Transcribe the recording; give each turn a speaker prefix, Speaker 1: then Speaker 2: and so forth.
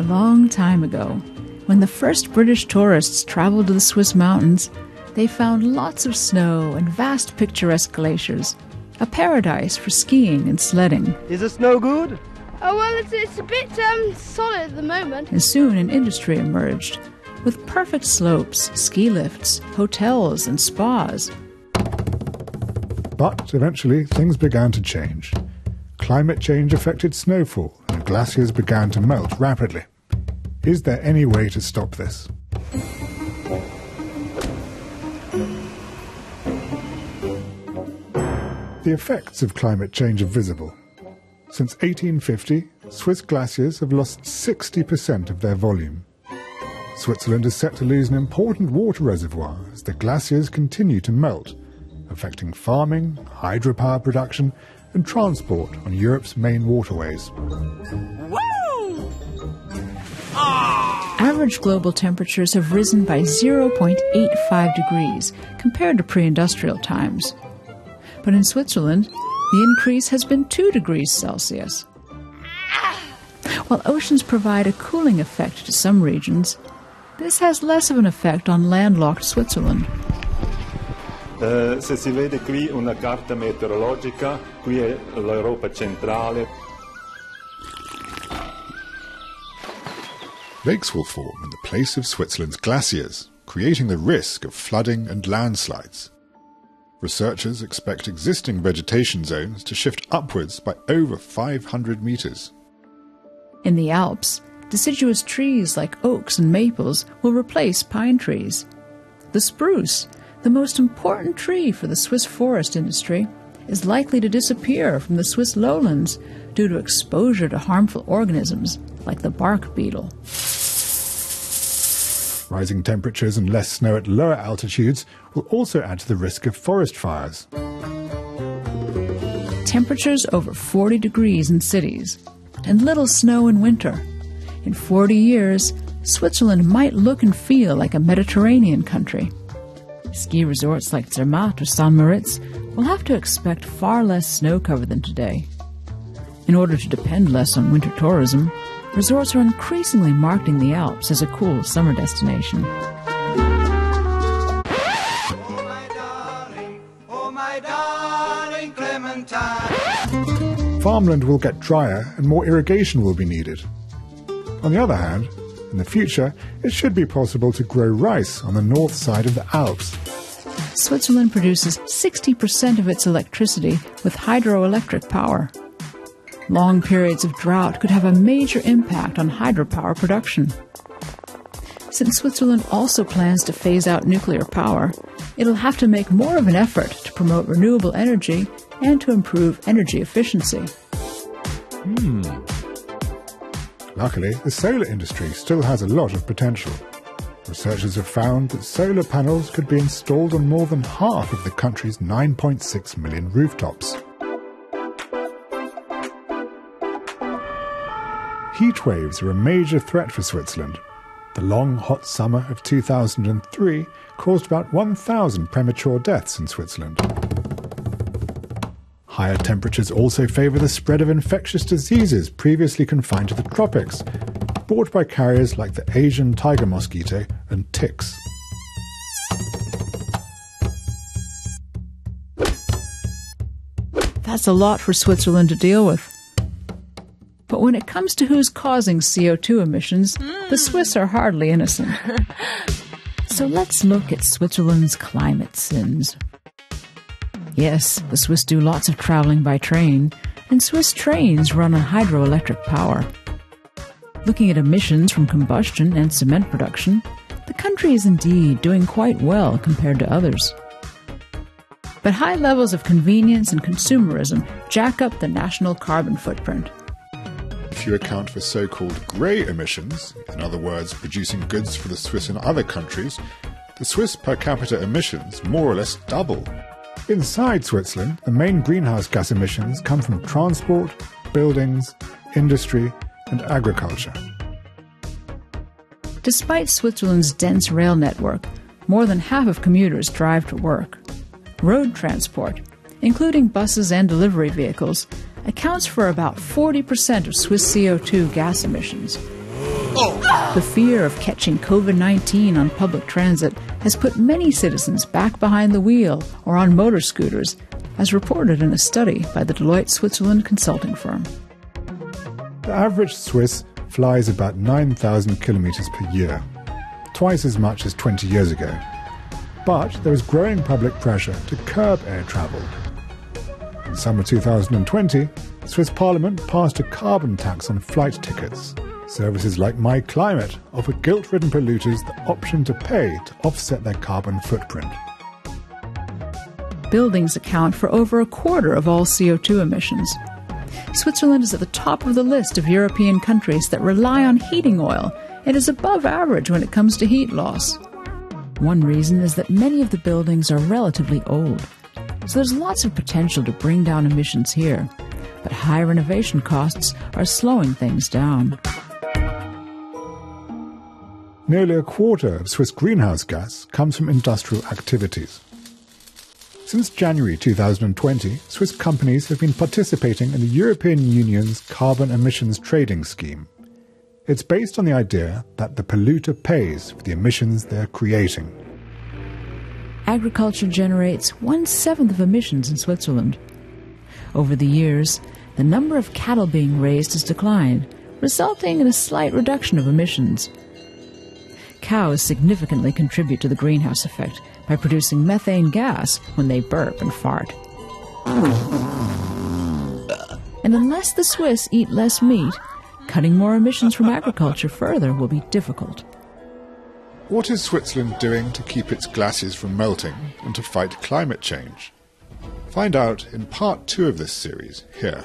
Speaker 1: A long time ago, when the first British tourists traveled to the Swiss mountains, they found lots of snow and vast picturesque glaciers, a paradise for skiing and sledding.
Speaker 2: Is the snow good?
Speaker 3: Oh, well, it's, it's a bit um, solid at the moment.
Speaker 1: And soon an industry emerged with perfect slopes, ski lifts, hotels, and spas.
Speaker 4: But eventually things began to change. Climate change affected snowfall and glaciers began to melt rapidly. Is there any way to stop this? The effects of climate change are visible. Since 1850, Swiss glaciers have lost 60% of their volume. Switzerland is set to lose an important water reservoir as the glaciers continue to melt, affecting farming, hydropower production, and transport on Europe's main waterways. Ah!
Speaker 1: Average global temperatures have risen by 0.85 degrees compared to pre industrial times. But in Switzerland, the increase has been 2 degrees Celsius. While oceans provide a cooling effect to some regions, this has less of an effect on landlocked Switzerland.
Speaker 5: Uh, se si vede qui una carta meteorologica, qui è l'Europa centrale.
Speaker 4: Lakes will form in the place of Switzerland's glaciers, creating the risk of flooding and landslides. Researchers expect existing vegetation zones to shift upwards by over 500 meters.
Speaker 1: In the Alps, deciduous trees like oaks and maples will replace pine trees. The spruce, the most important tree for the Swiss forest industry, is likely to disappear from the Swiss lowlands due to exposure to harmful organisms like the bark beetle.
Speaker 4: Rising temperatures and less snow at lower altitudes will also add to the risk of forest fires.
Speaker 1: Temperatures over 40 degrees in cities, and little snow in winter in 40 years, Switzerland might look and feel like a Mediterranean country. Ski resorts like Zermatt or St. Moritz will have to expect far less snow cover than today. In order to depend less on winter tourism, resorts are increasingly marketing the Alps as a cool summer destination.
Speaker 4: Farmland will get drier and more irrigation will be needed. On the other hand, in the future, it should be possible to grow rice on the north side of the Alps.
Speaker 1: Switzerland produces 60% of its electricity with hydroelectric power. Long periods of drought could have a major impact on hydropower production. Since Switzerland also plans to phase out nuclear power, it'll have to make more of an effort to promote renewable energy and to improve energy efficiency.
Speaker 4: Hmm. Luckily, the solar industry still has a lot of potential. Researchers have found that solar panels could be installed on more than half of the country's 9.6 million rooftops. Heat waves are a major threat for Switzerland. The long, hot summer of 2003 caused about 1,000 premature deaths in Switzerland. Higher temperatures also favour the spread of infectious diseases previously confined to the tropics, brought by carriers like the Asian tiger mosquito and ticks.
Speaker 1: That's a lot for Switzerland to deal with. But when it comes to who's causing CO2 emissions, mm. the Swiss are hardly innocent. so let's look at Switzerland's climate sins. Yes, the Swiss do lots of traveling by train, and Swiss trains run on hydroelectric power. Looking at emissions from combustion and cement production, the country is indeed doing quite well compared to others. But high levels of convenience and consumerism jack up the national carbon footprint.
Speaker 4: If you account for so called grey emissions, in other words, producing goods for the Swiss and other countries, the Swiss per capita emissions more or less double. Inside Switzerland, the main greenhouse gas emissions come from transport, buildings, industry, and agriculture.
Speaker 1: Despite Switzerland's dense rail network, more than half of commuters drive to work. Road transport, including buses and delivery vehicles, accounts for about 40% of Swiss CO2 gas emissions. The fear of catching COVID 19 on public transit has put many citizens back behind the wheel or on motor scooters, as reported in a study by the Deloitte Switzerland consulting firm.
Speaker 4: The average Swiss flies about 9,000 kilometres per year, twice as much as 20 years ago. But there is growing public pressure to curb air travel. In summer 2020, Swiss Parliament passed a carbon tax on flight tickets. Services like My Climate offer guilt ridden polluters the option to pay to offset their carbon footprint.
Speaker 1: Buildings account for over a quarter of all CO2 emissions. Switzerland is at the top of the list of European countries that rely on heating oil and is above average when it comes to heat loss. One reason is that many of the buildings are relatively old, so there's lots of potential to bring down emissions here, but high renovation costs are slowing things down.
Speaker 4: Nearly a quarter of Swiss greenhouse gas comes from industrial activities. Since January 2020, Swiss companies have been participating in the European Union's carbon emissions trading scheme, it's based on the idea that the polluter pays for the emissions they're creating.
Speaker 1: Agriculture generates one seventh of emissions in Switzerland. Over the years, the number of cattle being raised has declined, resulting in a slight reduction of emissions. Cows significantly contribute to the greenhouse effect by producing methane gas when they burp and fart. And unless the Swiss eat less meat, cutting more emissions from agriculture further will be difficult.
Speaker 4: What is Switzerland doing to keep its glaciers from melting and to fight climate change? Find out in part two of this series here.